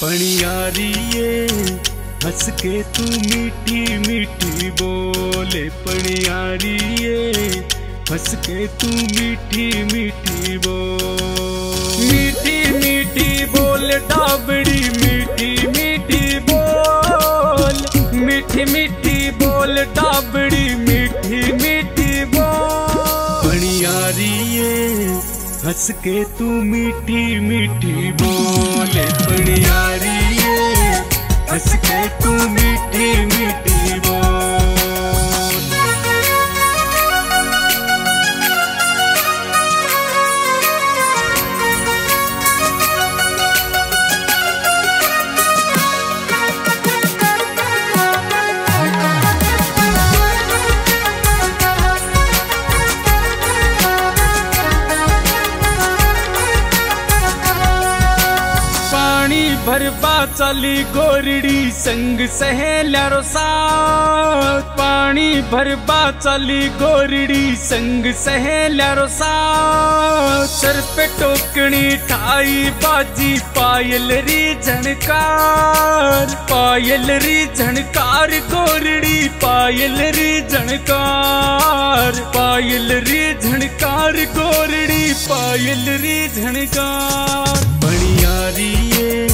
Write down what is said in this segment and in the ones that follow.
पणियारिए हंस के तू मीठी मीठी बोले पणियारिए हंस के तू मीठी मीठी बोल। मीठी मीठी बोल, डाबड़ी के तू मीठी मीठी बोले पड़ियारी हंस के तू मीठी मीठी बोल चली गोरड़ी संग सहेल्यारो साथ। पानी भरबा चली गोरड़ी संग सहेल्यारो साथ। सर पे टोकनी ठाई, बाजी पायल री झणकार। पायल री झणकार, गोरड़ी पायल री झणकार। पायल री झणकार, गोरड़ी पायल री झणकार। पणियारिए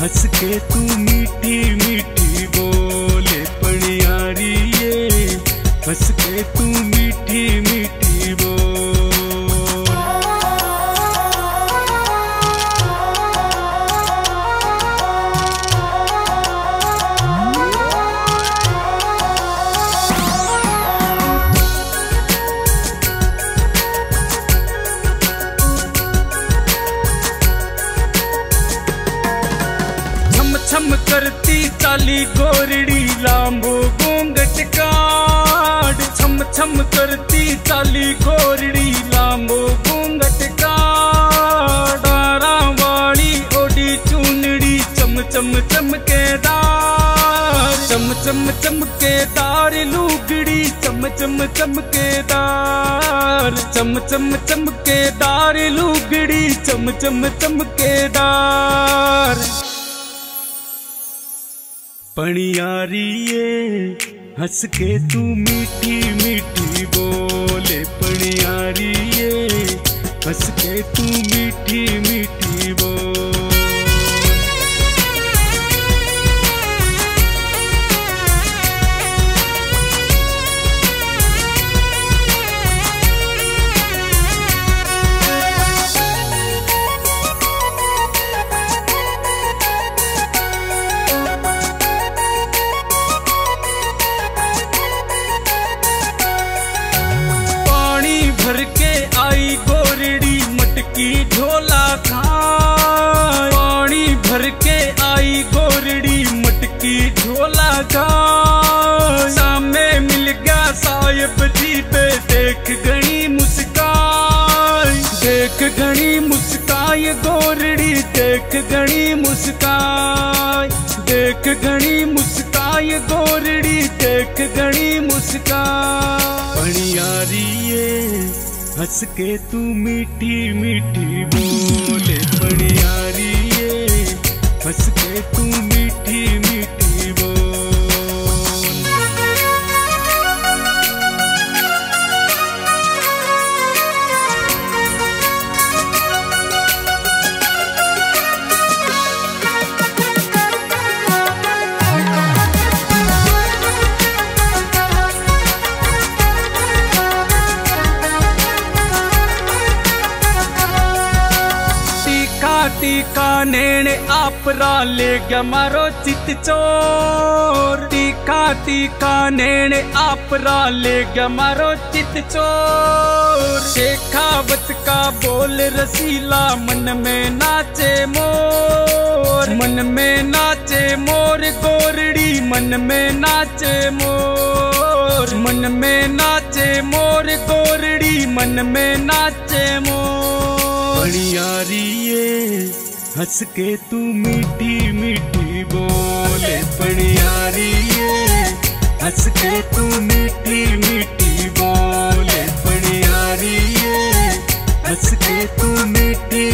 हंस के तू मीठी मीठी बोले पणियारिए हंस के तू मीठी मीठी छम करती चाली गोरड़ी लांबो घूंघट काट छम छम करती चाली गोरड़ी लांबो घूंघट काट डारा वाली ओडी चुनड़ी चम चम चमकेदार चम चम चमकेदार लुगड़ी चम चम चमकेदार चम चम चमकेदार लुगड़ी चम चम चमकेदार पणियारिए हंस के तू मीठी मीठी बोले। पणियारिए हंस के तू मीठी मीठी बोल। देख गणी मुस्काय देख गणी मुस्काय गोरड़ी देख गणी मुस्कान पणियारिए हंस के तू मीठी मीठी बोले। बड़ी आ रही है हंस के तू टीका टीका नेण आपरा ले गया मारो चित चोर। टीका नेण आपरा ले गया मारो चित चोर। शेखावत का बोल रसीला, मन में नाचे मोर। मन में नाचे मोर, गोरड़ी मन में नाचे मोर। मन में नाचे मोर, गोरड़ी मन में नाचे मोर। पणियारिए हंस के तू मीठी मीठी बोले। पणियारिए हंस के तू मीठी मीठी बोले। पणियारिए हंस के तू मीठी